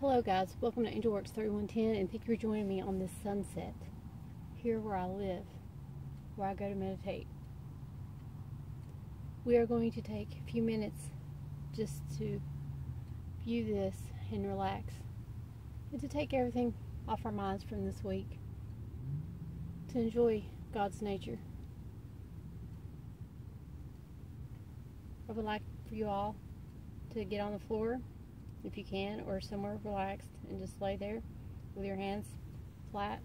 Hello guys, welcome to AngelWorks 3110 and thank you for joining me on this sunset here where I live, where I go to meditate. We are going to take a few minutes just to view this and relax and to take everything off our minds from this week to enjoy God's nature. I would like for you all to get on the floor if you can or somewhere relaxed and just lay there with your hands flat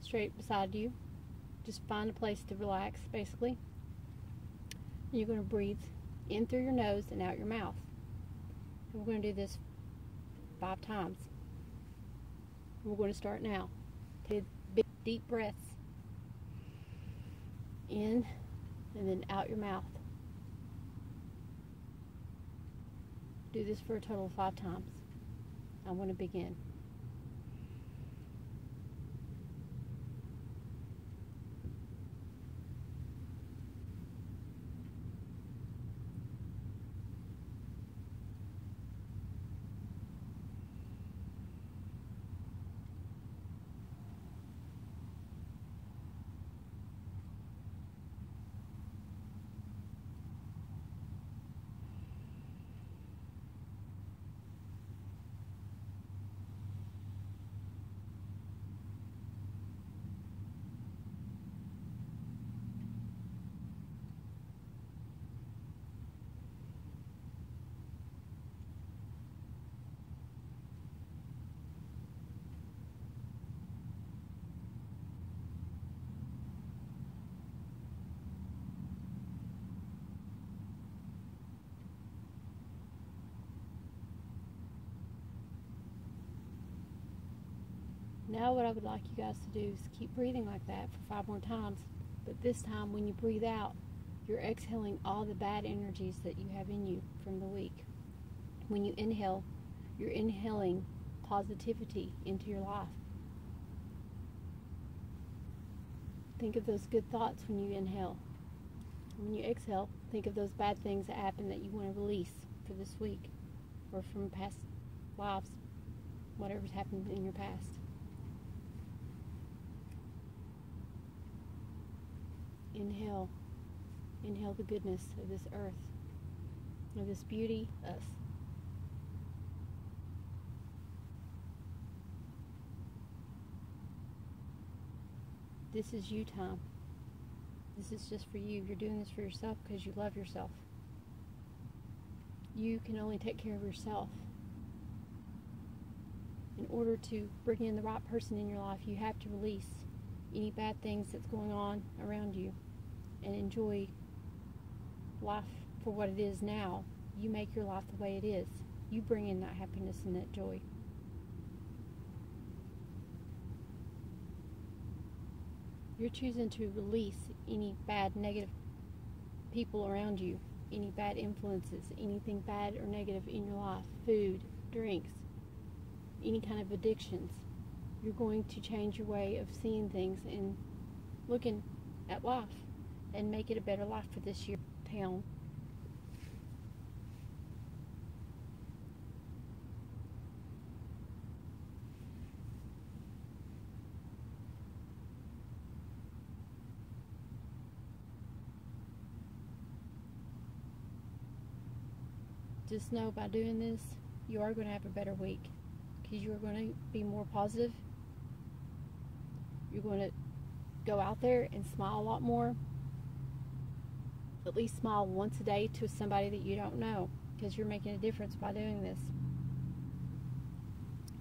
straight beside you. Just find a place to relax basically. And you're going to breathe in through your nose and out your mouth. And we're going to do this five times. We're going to start now. Take big deep breaths in and then out your mouth Do this for a total of five times. I want to begin. Now what I would like you guys to do is keep breathing like that for five more times. But this time when you breathe out, you're exhaling all the bad energies that you have in you from the week. When you inhale, you're inhaling positivity into your life. Think of those good thoughts when you inhale. When you exhale, think of those bad things that happen that you want to release for this week or from past lives, whatever's happened in your past. Inhale. Inhale the goodness of this earth, of this beauty, us. This is you time. This is just for you. You're doing this for yourself because you love yourself. You can only take care of yourself. In order to bring in the right person in your life, you have to release any bad things that's going on around you and enjoy life for what it is now. You make your life the way it is. You bring in that happiness and that joy. You're choosing to release any bad, negative people around you, any bad influences, anything bad or negative in your life, food, drinks, any kind of addictions. You're going to change your way of seeing things and looking at life and make it a better life for this year town. Just know by doing this, you are going to have a better week because you are going to be more positive. You're going to go out there and smile a lot more at least smile once a day to somebody that you don't know because you're making a difference by doing this.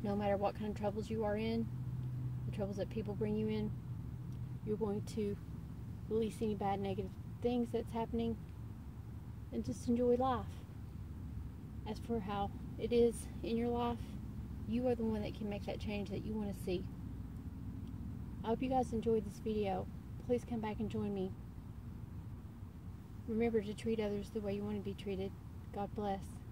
No matter what kind of troubles you are in, the troubles that people bring you in, you're going to release any bad negative things that's happening and just enjoy life. As for how it is in your life, you are the one that can make that change that you want to see. I hope you guys enjoyed this video. Please come back and join me Remember to treat others the way you want to be treated. God bless.